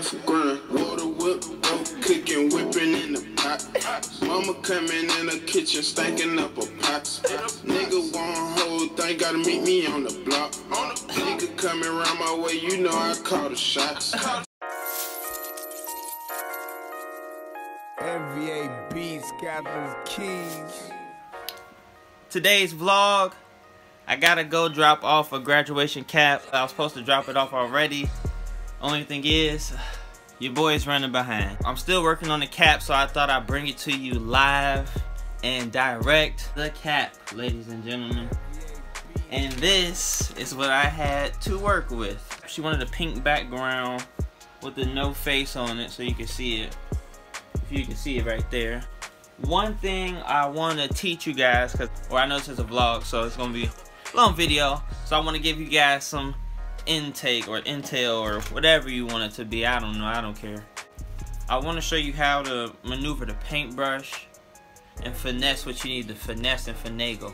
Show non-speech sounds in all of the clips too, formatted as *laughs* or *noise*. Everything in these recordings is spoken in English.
house grind. Water whip, go cooking, whipping in the pot. Mama coming in the kitchen, stinking up a pot. Nigga want whole thing, gotta meet me on the block. Nigga coming around my way, you know I call the shots. MVA Beats got those keys. Today's vlog, I gotta go drop off a graduation cap. I was supposed to drop it off already. Only thing is, your boy is running behind. I'm still working on the cap, so I thought I'd bring it to you live and direct. The cap, ladies and gentlemen. And this is what I had to work with. She wanted a pink background with the no face on it so you can see it. If you can see it right there. One thing I want to teach you guys, cause, or I know this is a vlog, so it's going to be a long video. So I want to give you guys some intake or intel or whatever you want it to be. I don't know. I don't care. I want to show you how to maneuver the paintbrush and finesse what you need to finesse and finagle.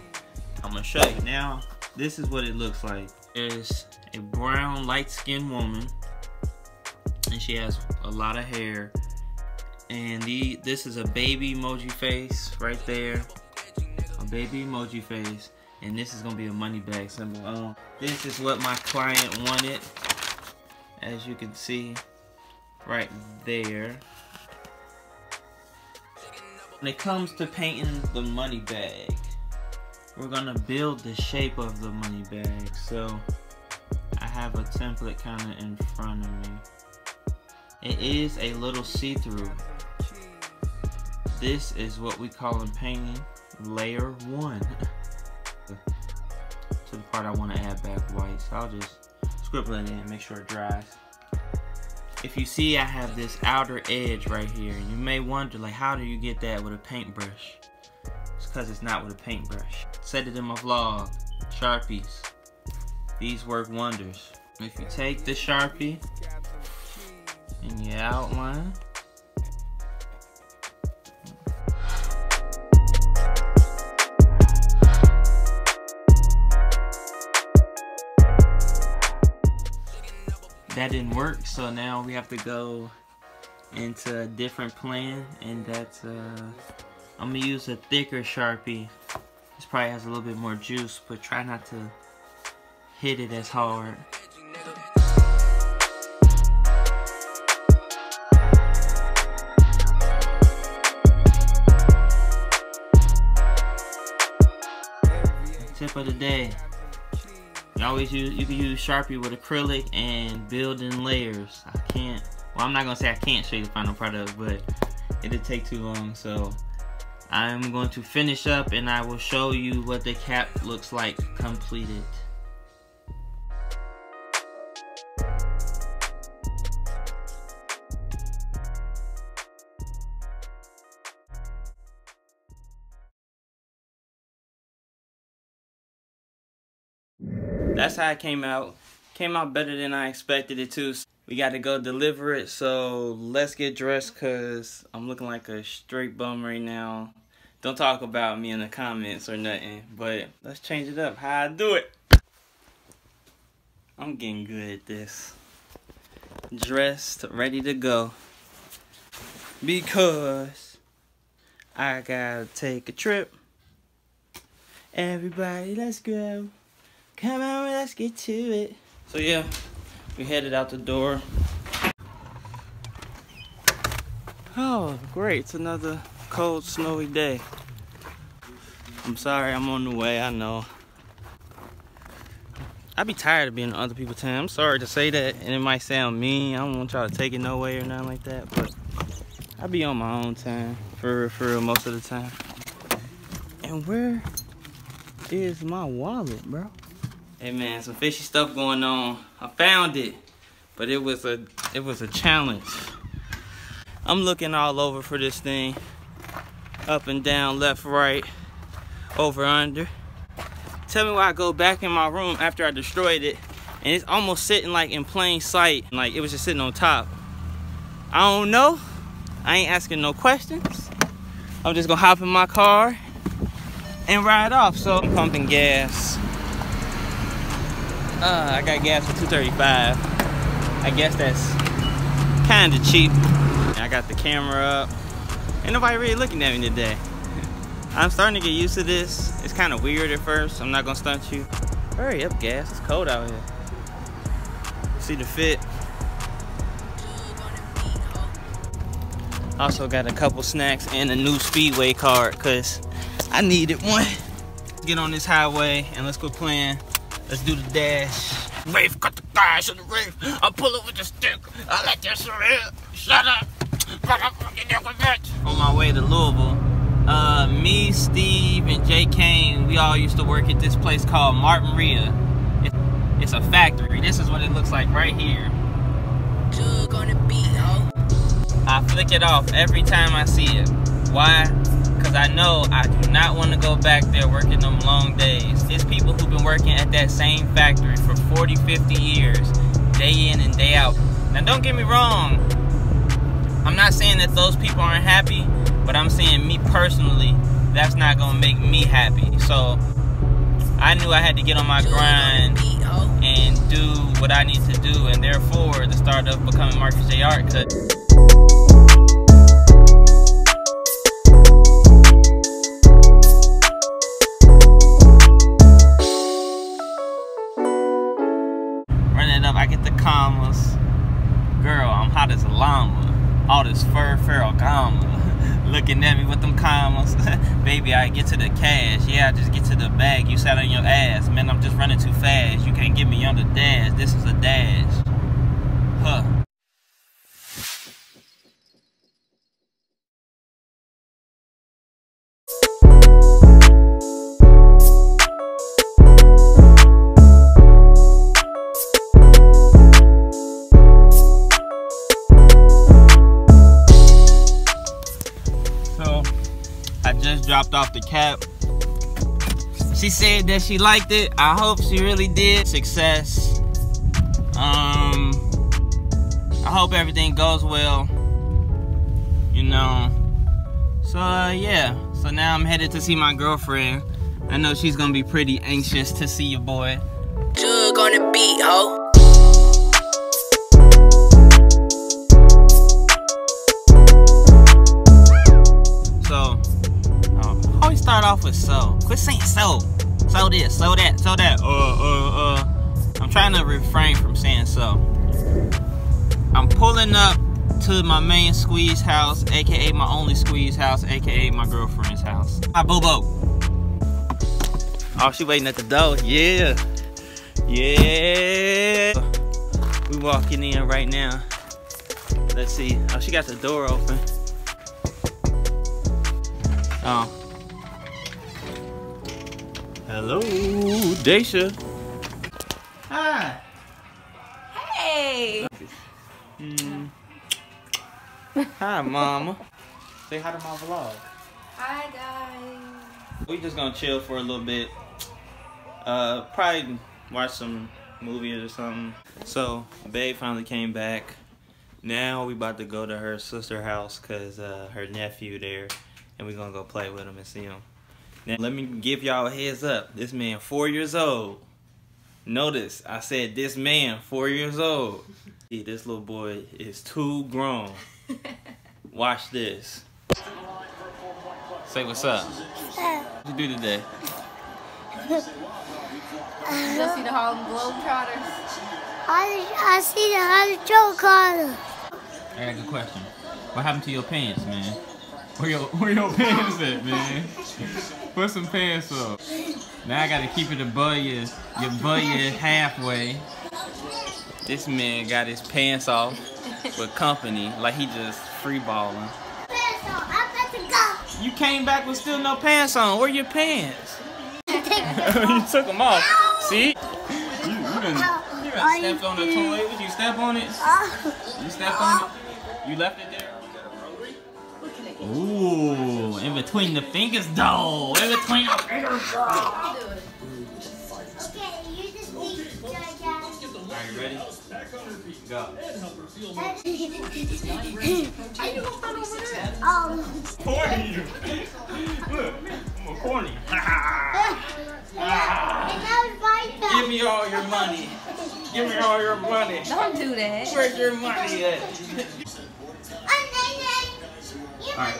I'm going to show you. Now, this is what it looks like. There's a brown, light-skinned woman, and she has a lot of hair. And the this is a baby emoji face right there. A baby emoji face. And this is gonna be a money bag symbol. Um, this is what my client wanted. As you can see right there. When it comes to painting the money bag, we're gonna build the shape of the money bag. So I have a template kind of in front of me. It is a little see-through. This is what we call in painting layer one. *laughs* part I want to add back white. So I'll just scribble it in, make sure it dries. If you see I have this outer edge right here, and you may wonder like how do you get that with a paintbrush? It's because it's not with a paintbrush. Said it in my vlog, Sharpies. These work wonders. If you take the Sharpie and you outline, that didn't work so now we have to go into a different plan and that's uh I'm gonna use a thicker sharpie. This probably has a little bit more juice but try not to hit it as hard. Tip of the day you always use you can use Sharpie with acrylic and build in layers. I can't well I'm not gonna say I can't show you the final product, but it'll take too long. So I'm going to finish up and I will show you what the cap looks like completed. That's how it came out. Came out better than I expected it to. We got to go deliver it, so let's get dressed because I'm looking like a straight bum right now. Don't talk about me in the comments or nothing, but let's change it up. How I do it. I'm getting good at this. Dressed, ready to go. Because I gotta take a trip. Everybody, let's go. Come on, let's get to it. So yeah, we headed out the door. Oh, great. It's another cold, snowy day. I'm sorry I'm on the way, I know. I be tired of being other people's time. I'm sorry to say that, and it might sound mean. I don't want y'all to take it no way or nothing like that, but I be on my own time, for for real, most of the time. And where is my wallet, bro? Hey man, some fishy stuff going on. I found it, but it was a it was a challenge. I'm looking all over for this thing. Up and down, left, right, over, under. Tell me why I go back in my room after I destroyed it and it's almost sitting like in plain sight. Like it was just sitting on top. I don't know. I ain't asking no questions. I'm just gonna hop in my car and ride off. So I'm pumping gas. Uh, I got gas for 235. I guess that's kinda cheap. I got the camera up. Ain't nobody really looking at me today. I'm starting to get used to this. It's kind of weird at first. I'm not gonna stunt you. Hurry up, gas. It's cold out here. See the fit. Also got a couple snacks and a new Speedway card because I needed one. Get on this highway and let's go playing. Let's do the dash. Rafe got the dash in the Rafe. I pull it with the stick. I let this rip. Shut up. On my way to Louisville. Uh, me, Steve, and Jay Kane, we all used to work at this place called Martinrea. It, it's a factory. This is what it looks like right here. I flick it off every time I see it. Why? Because I know I do not want to go back there working them long days. It's people who've been working at that same factory for 40, 50 years, day in and day out. Now don't get me wrong, I'm not saying that those people aren't happy, but I'm saying me personally, that's not gonna make me happy. So I knew I had to get on my grind and do what I need to do, and therefore the start of becoming Marcus J. Art. Commas. Girl, I'm hot as a llama. All this fur, Ferragamo. *laughs* Looking at me with them commas. *laughs* Baby, I get to the cash. Yeah, I just get to the bag. You sat on your ass. Man, I'm just running too fast. You can't get me on the dash. This is a dash. Huh. Off the cap. She said that she liked it. I hope she really did. Success. Um, I hope everything goes well. You know. So uh, yeah. So now I'm headed to see my girlfriend. I know she's gonna be pretty anxious to see your boy. Jugg on the beat, ho. Start off with so. Quit saying so. So this, so that, so that. Uh, uh, uh. I'm trying to refrain from saying so. I'm pulling up to my main squeeze house, aka my only squeeze house, aka my girlfriend's house. Hi, Bobo. Oh, she waiting at the door. Yeah. Yeah. We walking in right now. Let's see. Oh, she got the door open. Oh. Hello, Daisha. Hi. Hey! Mm. Hi, Mama. Say hi to my vlog. Hi guys. We just gonna chill for a little bit. Uh, probably watch some movies or something. So, Babe finally came back. Now we about to go to her sister house cause uh, her nephew there, and we gonna go play with him and see him. Now, let me give y'all a heads up. This man, four years old. Notice I said this man, four years old. *laughs* See, this little boy is too grown. *laughs* Watch this. Say what's up. What you do today? *laughs* You go see the Harlem Globetrotters? I, I see the Harlem Globetrotters. I got a good question. What happened to your pants, man? Where your where your pants at, man? Put some pants up. Now I gotta keep it above you, your you halfway. This man got his pants off with company, like he just free balling. You came back with still no pants on. Where your pants? *laughs* you took them off. See? You, you done, you done stepped on the you step on it? You stepped on it? You left it there? Ooh, in between the fingers though. In between the fingers though. Okay, you just need to Are you ready? Go. Oh, Corny. *laughs* Look, I'm a corny. and that was *laughs* my Give me all your money. Give me all your money. Don't do that. Where's your money at? Alright.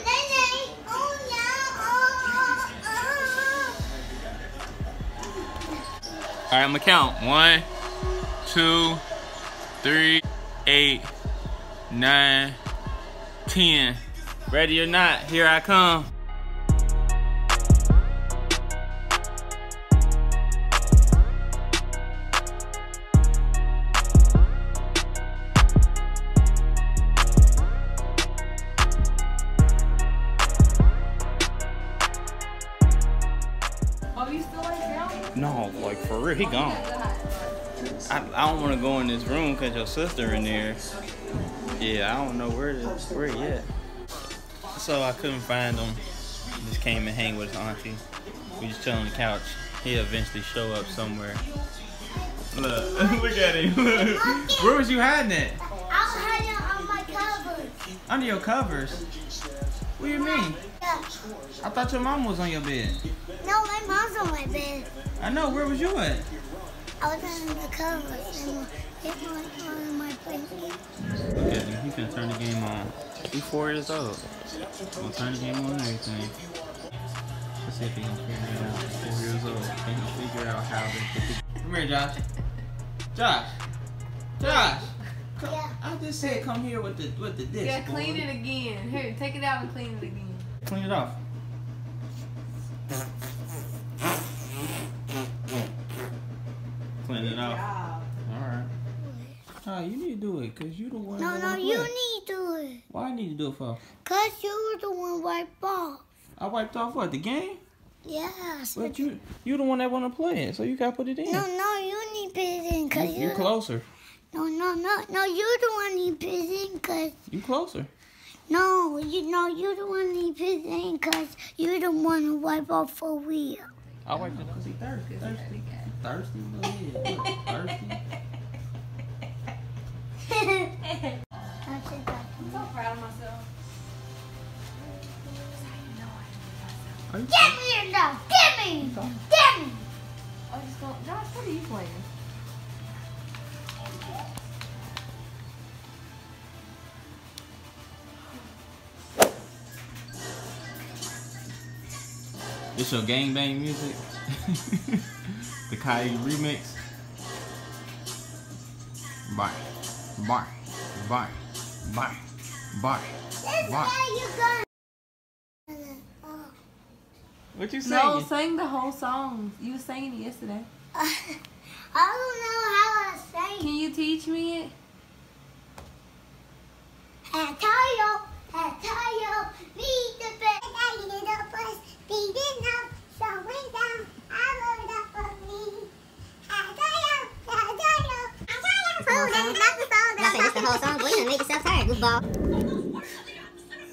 All right, I'm gonna count. One, two, three, eight, nine, ten. Ready or not, here I come. Real, he gone. I, I don't want to go in this room because your sister in there. Yeah, I don't know where it is, where he at. So I couldn't find him. Just came and hang with his auntie. We just chill on the couch. He'll eventually show up somewhere. Look, *laughs* look at him. *laughs* where was you hiding it? I was hiding on my cupboard. Under your covers. What do you mean? Yeah. I thought your mom was on your bed. No, my mom's on my bed. I know. Where was you at? I was under the covers and it was on my blanket. Look at him. He finna turn the game on. He's four years old. Gonna turn the game on and everything. Let's see if he can figure it out. Four years old. Can he figure out how to. Come here, Josh. Josh. Josh. Come, Yeah. I just said come here with the with the disc. Yeah, clean boy. it again. Here, take it out and clean it again. Clean it off. Clean it off. Alright. Nah, you need to do it, cause you the one No, no, wanna you play. need to do it. Why I need to do it for? Cause you were the one wiped off. I wiped off what, the game? Yes. But you you the one that wanna play it, so you gotta put it in. No, no, you need to put it in you, cause you you. closer. No, no, no, no, you the one need to put it in cause. You closer. No, you know you the one need to put it in cause you the one who wipe off for real. I wiped it because he thirsty. Thirsty. Thirsty. Go ahead. Thirsty. That's it, that's I'm so proud of myself. Are you Get me your now! Get me! Get me! Oh, just go. Josh, what are you playing? It's your gangbang music? *laughs* the Kai remix? Bye. Bye. Bye. Bye. Bye. This Bye. way you go. Oh. What you No, saying? sing the whole song. You was singing it yesterday. *laughs* I don't know how I say. Can you teach me it? Hatayo, hatayo, meet the best. I did it up first, beating up, showing down. I wrote up for me. Hatayo, hatayo,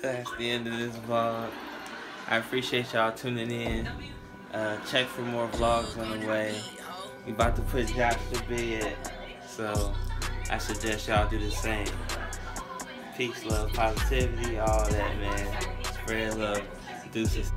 That's the end of this vlog. I appreciate y'all tuning in. Uh, check for more vlogs on the way. We about to put Josh to bed, so I suggest y'all do the same. Peace, love, positivity, all that, man. Spread love. Deuces.